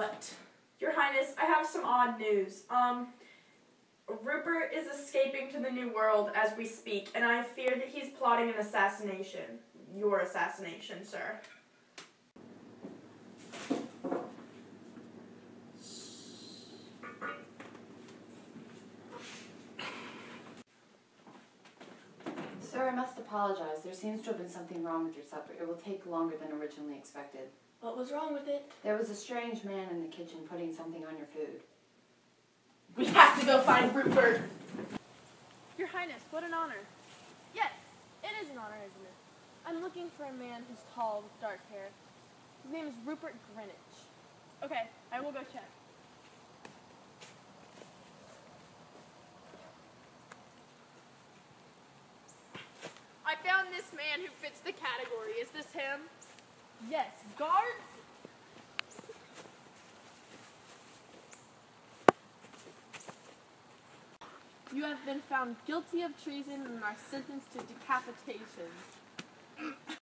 What? Your Highness, I have some odd news. Um, Rupert is escaping to the New World as we speak, and I fear that he's plotting an assassination. Your assassination, sir. Sir, I must apologize. There seems to have been something wrong with your supper. It will take longer than originally expected. What was wrong with it? There was a strange man in the kitchen putting something on your food. We have to go find Rupert. Your Highness, what an honor. Yes, it is an honor, isn't it? I'm looking for a man who's tall with dark hair. His name is Rupert Greenwich. Okay, I will go check. I found this man who fits the category. Is this him? Yes, guards. You have been found guilty of treason and are sentenced to decapitation.